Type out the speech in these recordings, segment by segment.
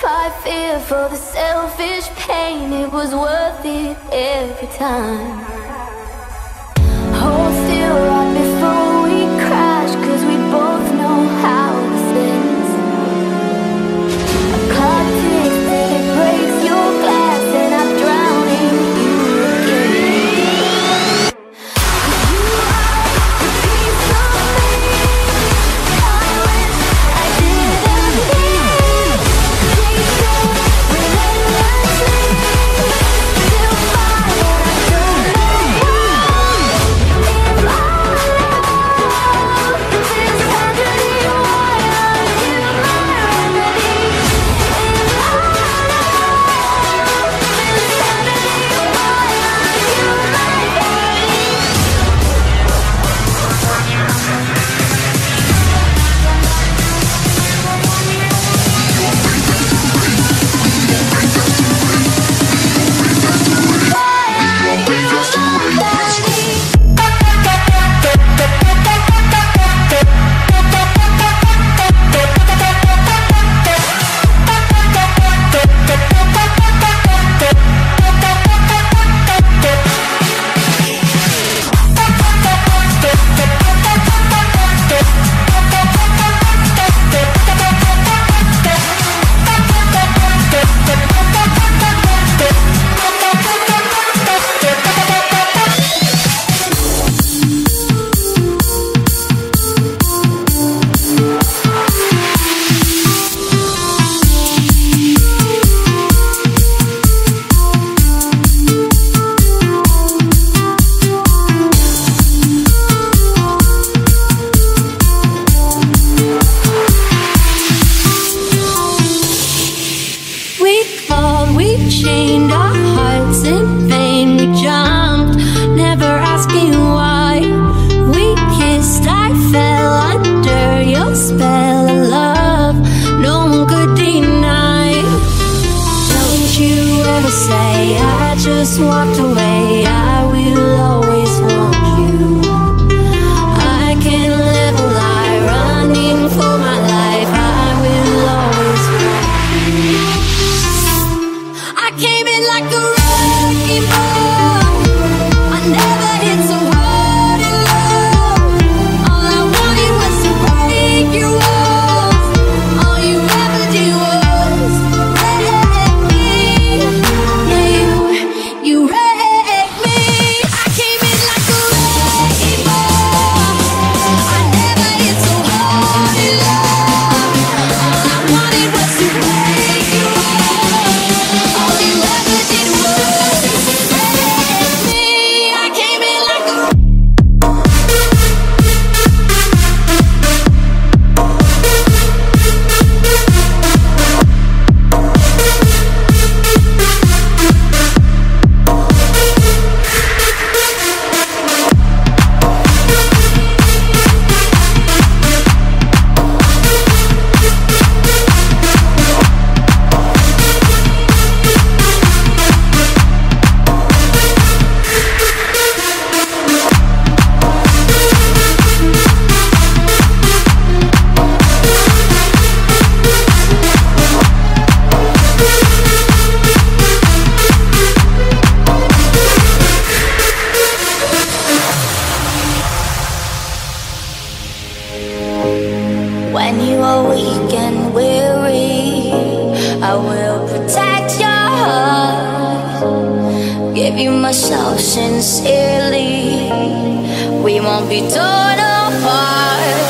Fight fear for the selfish pain, it was worth it every time. Give you myself sincerely. We won't be torn apart.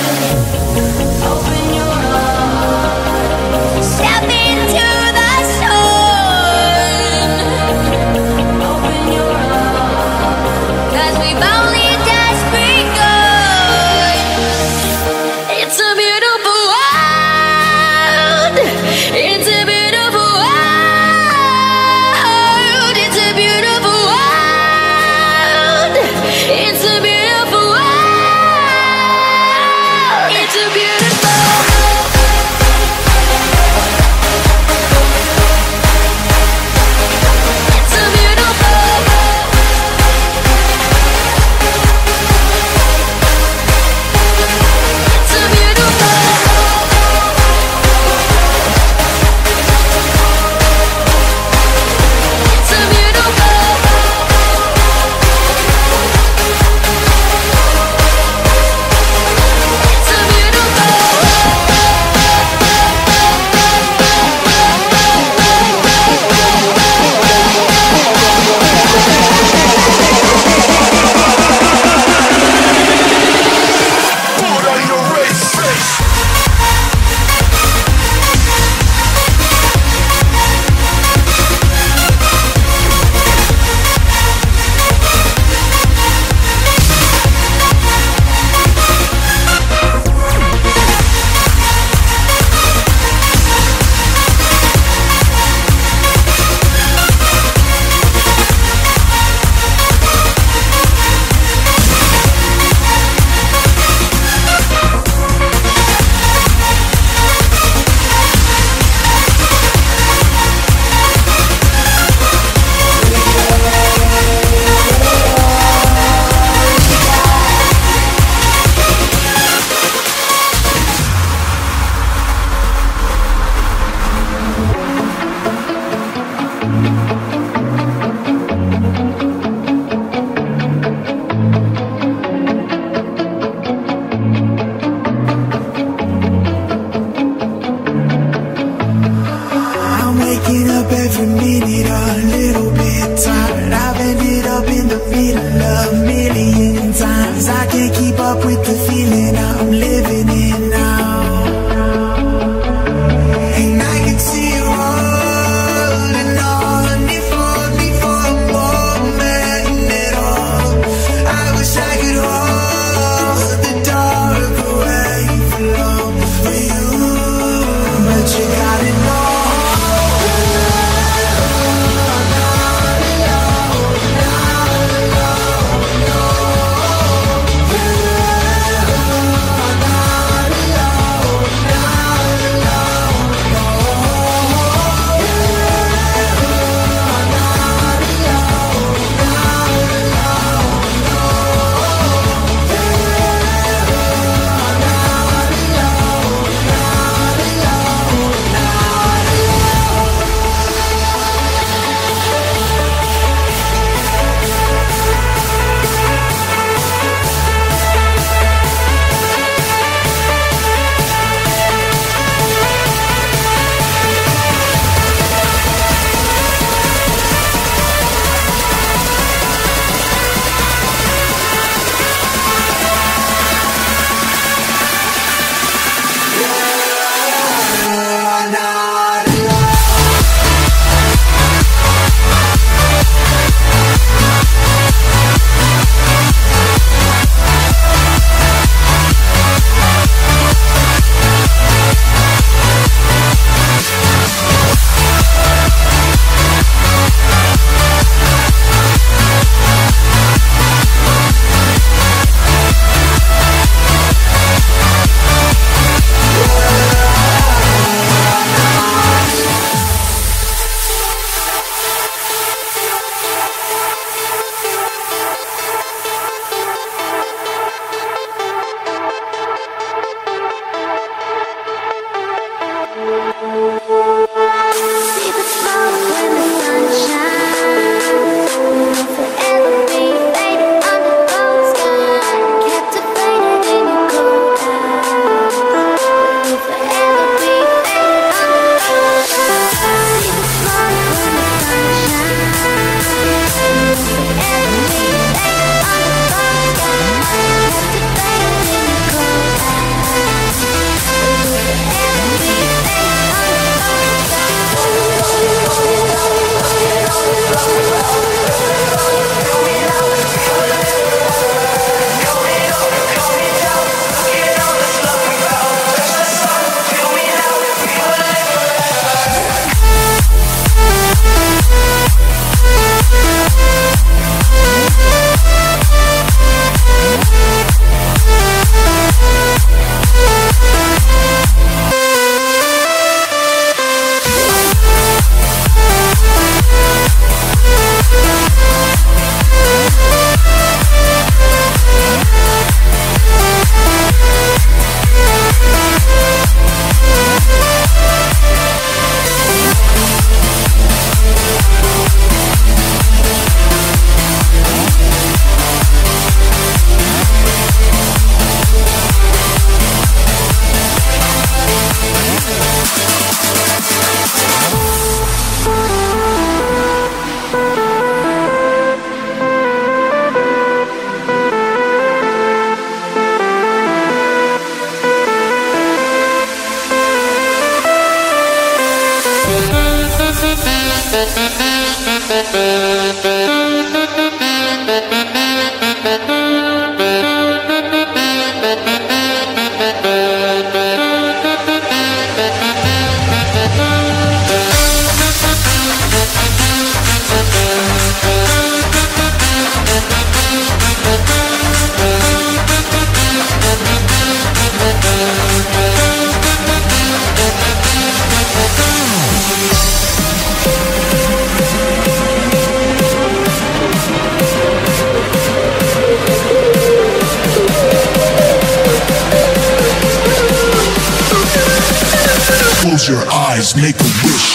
Make a wish.